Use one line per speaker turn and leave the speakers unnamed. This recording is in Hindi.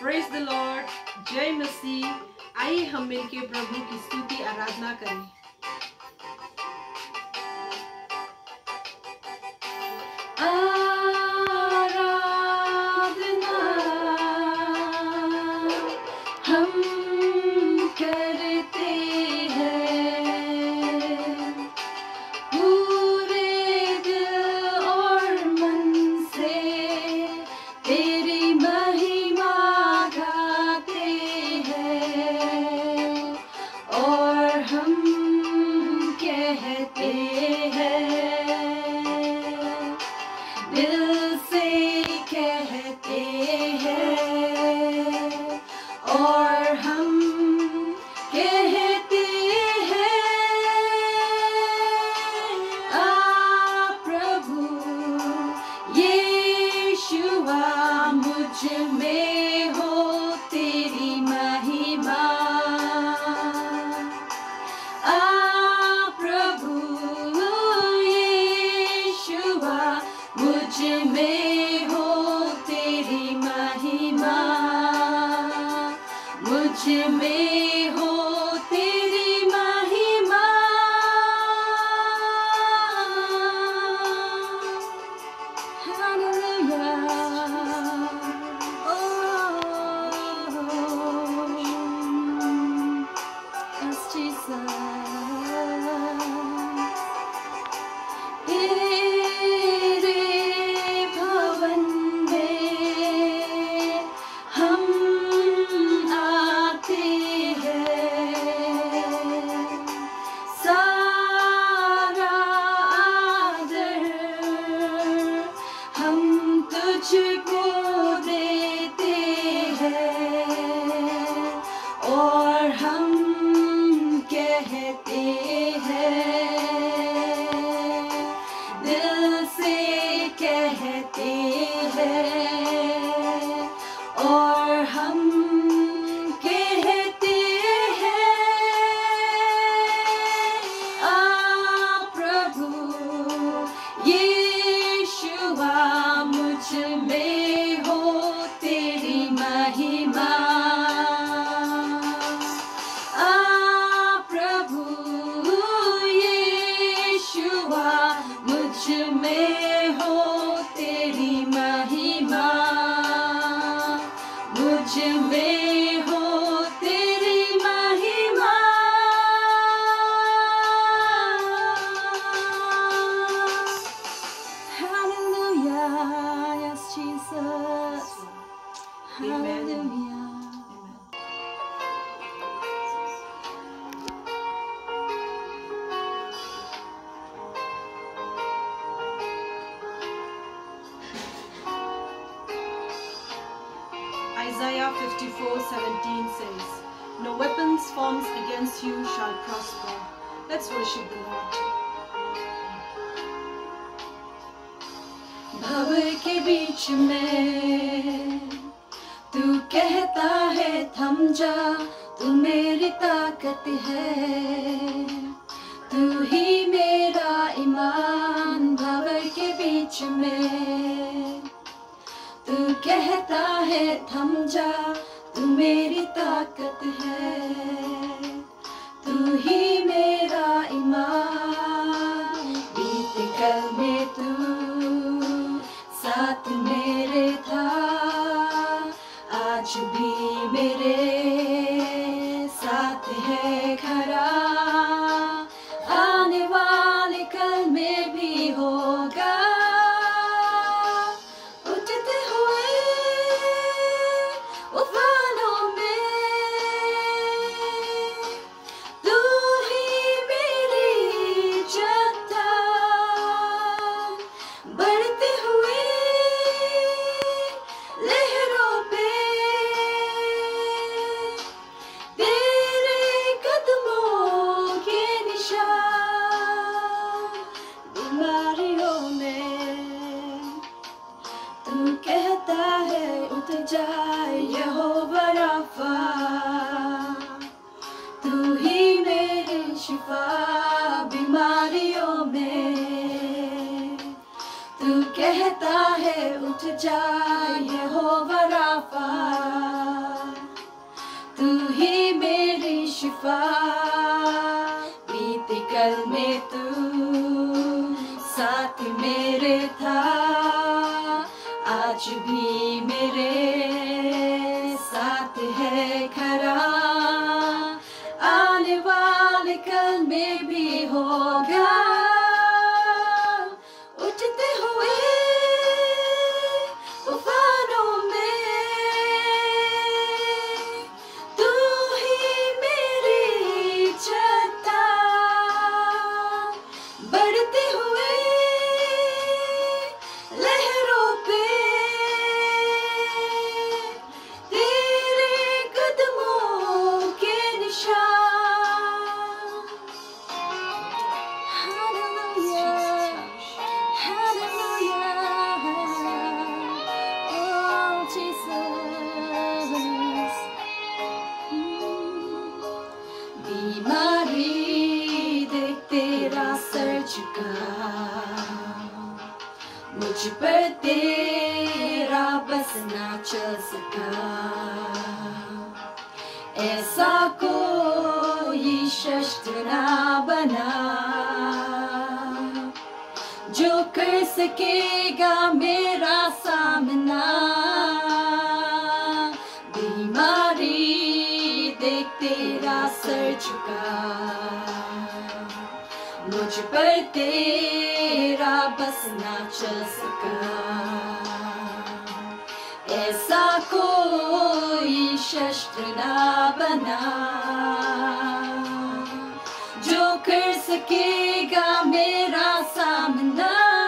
प्रेज द लॉर्ड जय मसीह आइए हम मिलके प्रभु की स्तुति आराधना करें।
head
Isaiah 54, 17 says, No weapons formed against you shall prosper. Let's worship the Lord.
भव के बीच में तू कहता है थम जा तू मेरी ताकत है तू ही मेरा ईमान भव के बीच में कहता है, थम जा, तू मेरी ताकत है। तू ही मेरा ईमान। बीत कल मेरा कहता है, उठ जा हो वराफा। तू ही मेरी शिफा। बीती कल में तू साथ मेरे था। आज भी मेरे साथ है खरा। आने वाले कल में भी होगा। बीमारी देख तेरा सर झुका। मुझ पर तेरा बस ना चल सका। ऐसा कोई शस्त्र ना बना। जो कर सकेगा मेरा सामना। झुका मुझ पर तेरा बस ना चल सका। ऐसा कोई शस्त्र ना बना जो कर सकेगा मेरा सामना।